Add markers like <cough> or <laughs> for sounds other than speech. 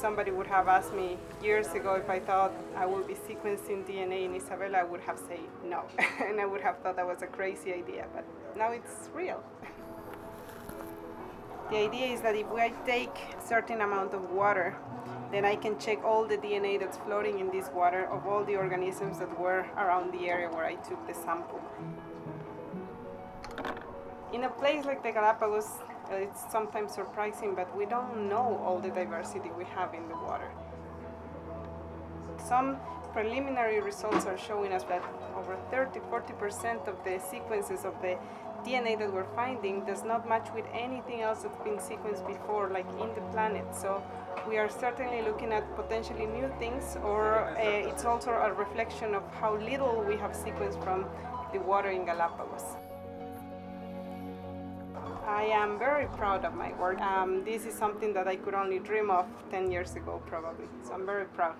somebody would have asked me years ago if I thought I would be sequencing DNA in Isabela, I would have said no. <laughs> and I would have thought that was a crazy idea, but now it's real. the idea is that if I take a certain amount of water, then I can check all the DNA that's floating in this water of all the organisms that were around the area where I took the sample. In a place like the Galapagos, uh, it's sometimes surprising, but we don't know all the diversity we have in the water. Some preliminary results are showing us that over 30-40% of the sequences of the DNA that we're finding does not match with anything else that's been sequenced before, like in the planet. So we are certainly looking at potentially new things, or uh, it's also a reflection of how little we have sequenced from the water in Galapagos. I am very proud of my work. Um, this is something that I could only dream of 10 years ago, probably. So I'm very proud.